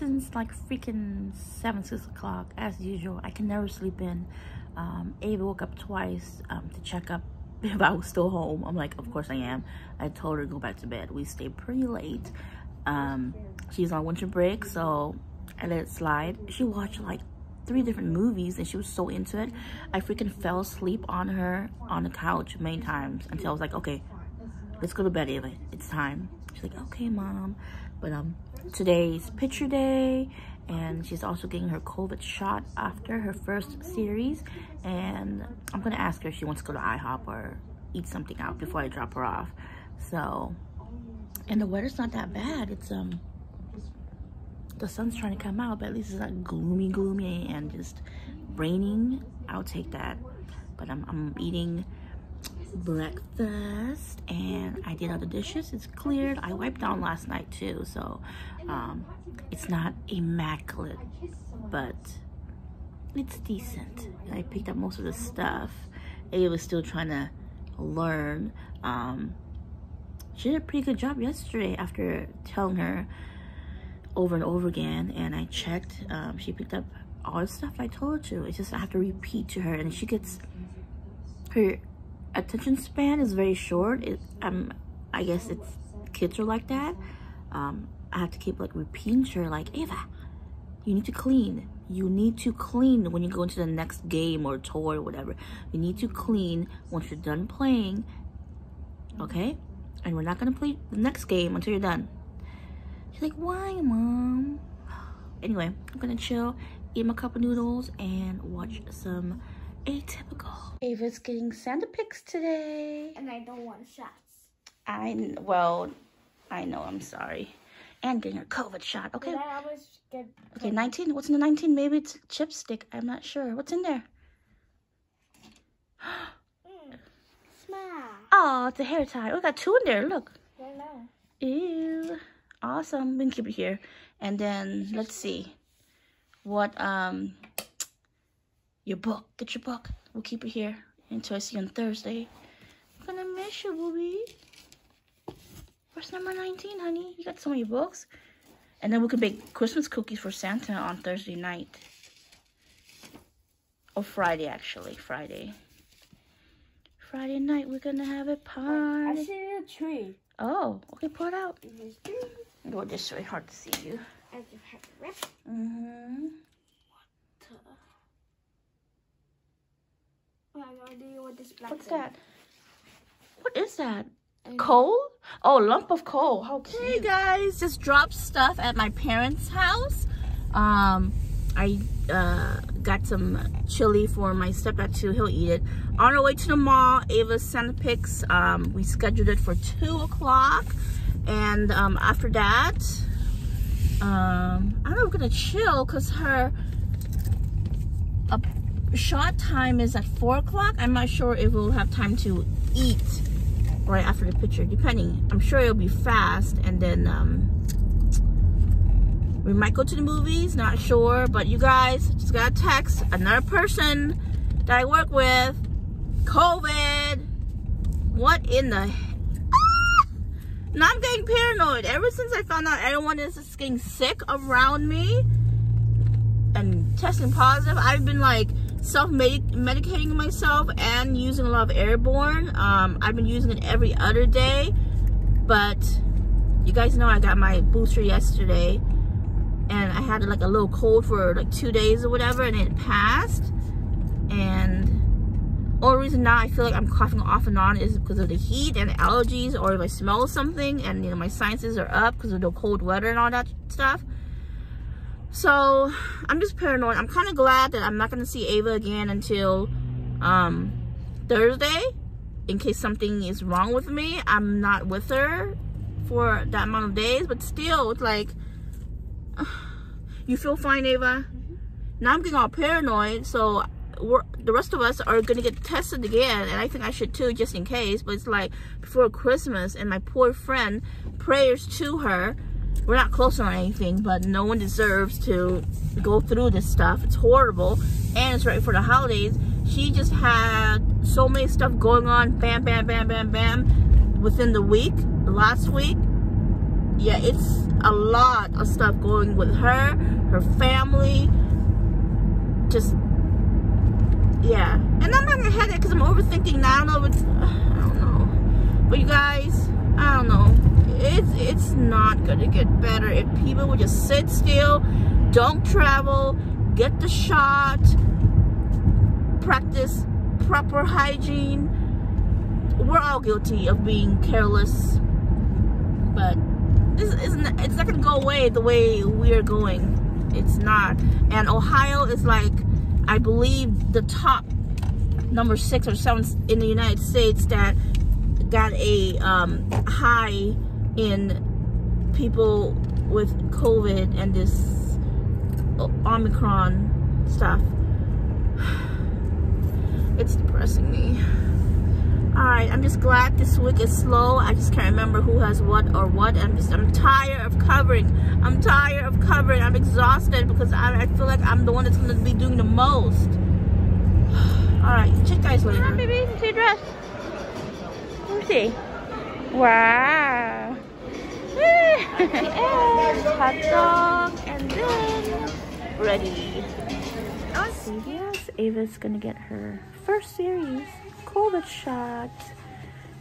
since like freaking 7, 6 o'clock as usual. I can never sleep in. Um, Ava woke up twice um, to check up if I was still home. I'm like, of course I am. I told her to go back to bed. We stayed pretty late. Um, she's on winter break, so I let it slide. She watched like three different movies and she was so into it. I freaking fell asleep on her on the couch many times until I was like, okay, let's go to bed, Ava. It's time. She's like, okay, mom. But um, today's picture day and she's also getting her COVID shot after her first series. And I'm gonna ask her if she wants to go to IHOP or eat something out before I drop her off. So, and the weather's not that bad. It's um, the sun's trying to come out, but at least it's not gloomy, gloomy and just raining. I'll take that. But I'm, I'm eating breakfast and I did all the dishes. It's cleared. I wiped down last night too, so um, it's not immaculate, but it's decent. I picked up most of the stuff. A was still trying to learn. Um, she did a pretty good job yesterday after telling her over and over again and I checked. Um, she picked up all the stuff I told her to. It's just I have to repeat to her and she gets her attention span is very short. It, um, I guess it's kids are like that. Um, I have to keep like repeating to her like, Ava, you need to clean. You need to clean when you go into the next game or toy or whatever. You need to clean once you're done playing. Okay? And we're not gonna play the next game until you're done. She's like, why, mom? Anyway, I'm gonna chill, eat my cup of noodles, and watch some atypical. Ava's getting Santa pics today. And I don't want shots. I, well, I know, I'm sorry. And getting her COVID shot. Okay. But I always get Okay, 19. What's in the 19? Maybe it's chipstick. I'm not sure. What's in there? mm. Smile. Oh, it's a hair tie. We got two in there. Look. I know. Ew. Awesome. We can keep it here. And then, let's see. What, um, your book. Get your book. We'll keep it here until I see you on Thursday. I'm gonna miss you, booby. Where's number 19, honey? You got so many books. And then we can bake Christmas cookies for Santa on Thursday night. Or Friday, actually. Friday. Friday night, we're gonna have a party. I see a tree. Oh, okay, pour it out. Mm-hmm. Go this way, hard to see you. I just have to rip. Mm-hmm. I have no idea what this black What's thing- that? What is that? Coal? Oh, lump of coal. How cute. Hey guys, just dropped stuff at my parents' house. Um, I uh, got some chili for my stepdad too. He'll eat it. On our way to the mall, Ava's Santa pics. Um, we scheduled it for 2 o'clock. And um, after that, um, I don't know, we're going to chill because her uh, shot time is at 4 o'clock. I'm not sure if we'll have time to eat right after the picture, depending. I'm sure it'll be fast, and then um, we might go to the movies, not sure. But you guys just got a text, another person that I work with, COVID. What in the? Ah! Now I'm getting paranoid. Ever since I found out everyone is getting sick around me and testing positive, I've been like self-medicating myself and using a lot of airborne. Um i've been using it every other day but you guys know i got my booster yesterday and i had like a little cold for like two days or whatever and it passed. And only reason now i feel like i'm coughing off and on is because of the heat and allergies or if i smell something and you know my sinuses are up because of the cold weather and all that stuff so I'm just paranoid. I'm kind of glad that I'm not going to see Ava again until um, Thursday. In case something is wrong with me, I'm not with her for that amount of days. But still, it's like, you feel fine, Ava? Now I'm getting all paranoid. So we're, the rest of us are going to get tested again. And I think I should too, just in case. But it's like before Christmas. And my poor friend, prayers to her we're not close or anything, but no one deserves to go through this stuff. It's horrible, and it's right for the holidays. She just had so many stuff going on, bam, bam, bam, bam, bam, within the week, last week. Yeah, it's a lot of stuff going with her, her family. Just, yeah. And I'm having a headache because I'm overthinking now. I don't know if it's, I don't know. But you guys, I don't know. It's, not to get better if people would just sit still, don't travel, get the shot, practice proper hygiene. We're all guilty of being careless, but this isn't. It's not gonna go away the way we're going. It's not. And Ohio is like, I believe, the top number six or seven in the United States that got a um, high in people with COVID and this Omicron stuff. It's depressing me. Alright, I'm just glad this week is slow. I just can't remember who has what or what. I'm just, I'm tired of covering. I'm tired of covering. I'm exhausted because I, I feel like I'm the one that's going to be doing the most. Alright, check guys later. Hi, baby. See your dress. Let me see. Wow. And hot dog and then ready. Oh, yes, Ava's gonna get her first series COVID shot.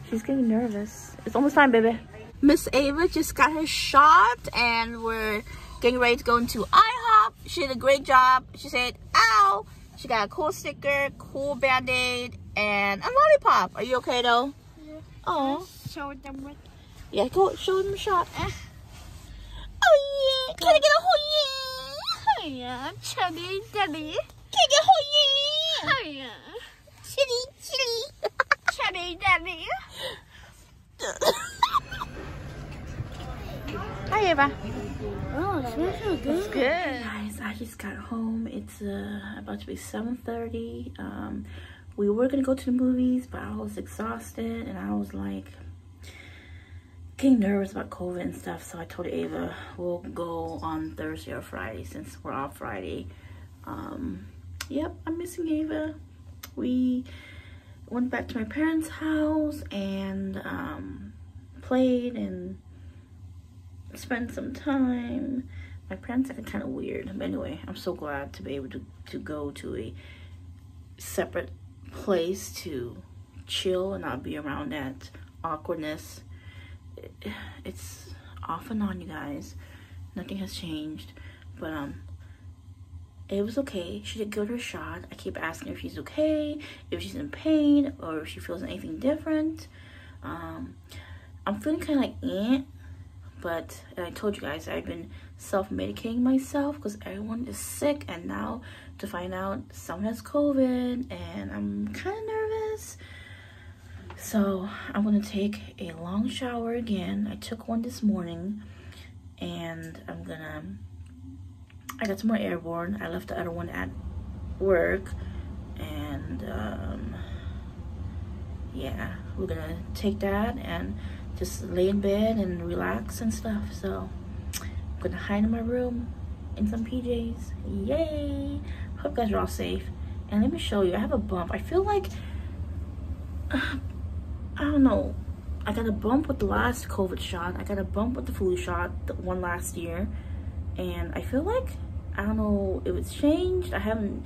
She's getting nervous. It's almost time, baby. Miss Ava just got her shot and we're getting ready to go into IHOP. She did a great job. She said, ow. She got a cool sticker, cool band-aid, and a lollipop. Are you okay though? Yeah. Oh. Show them what. Yeah, go show them a shot. Uh. Oh yeah. Can I get a oh yeah? Oh yeah. Chubby, chubby. Can I get a oh yeah? Oh yeah. Chili, chili. Chubby, chubby. Hi, Ava. Oh, it smells so good. It's good. Guys, I just got home. It's uh, about to be 7.30. Um, we were going to go to the movies, but I was exhausted. And I was like, getting nervous about COVID and stuff. So I told Ava, we'll go on Thursday or Friday since we're off Friday. Um, yep, I'm missing Ava. We went back to my parents' house and um, played and spent some time. My parents acting kind of weird. But anyway, I'm so glad to be able to, to go to a separate place to chill and not be around that awkwardness. It, it's off and on, you guys. Nothing has changed. But, um, it was okay. She did give her shot. I keep asking if she's okay, if she's in pain, or if she feels anything different. Um, I'm feeling kind of like eh, but I told you guys I've been self-medicating myself because everyone is sick and now to find out someone has COVID and I'm kind of nervous. So I'm gonna take a long shower again. I took one this morning and I'm gonna, I got some more airborne. I left the other one at work and um, yeah, we're gonna take that and just lay in bed and relax and stuff. So I'm gonna hide in my room in some PJs. Yay! Hope you guys are all safe. And let me show you, I have a bump. I feel like, I don't know. I got a bump with the last COVID shot. I got a bump with the flu shot, the one last year. And I feel like, I don't know if it's changed. I haven't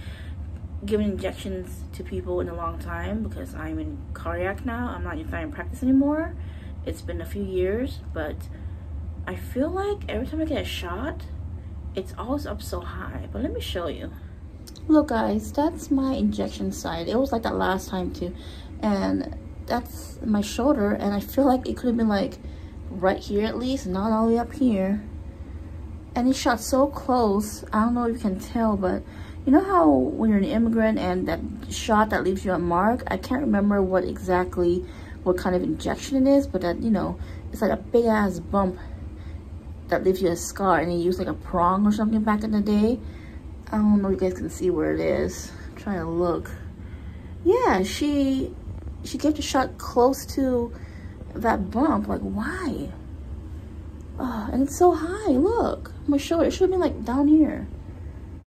given injections to people in a long time because I'm in cardiac now. I'm not in practice anymore. It's been a few years, but I feel like every time I get a shot, it's always up so high. But let me show you. Look guys, that's my injection site. It was like that last time too. And that's my shoulder and I feel like it could have been like right here at least, not all the way up here. And it shot so close. I don't know if you can tell, but you know how when you're an immigrant and that shot that leaves you a mark? I can't remember what exactly what kind of injection it is, but that, you know, it's like a big ass bump that leaves you a scar and they use like a prong or something back in the day. I don't know if you guys can see where it is. I'm trying to look. Yeah, she she gave the shot close to that bump. Like, why? Oh, and it's so high. Look, shoulder. It should have been like down here.